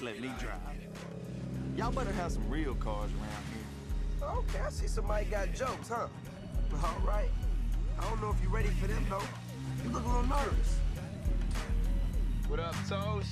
Things let me drive. Y'all better have some real cars around here. Okay, I see somebody got jokes, huh? All right. I don't know if you're ready for them, though. You look a little nervous. What up, Toes?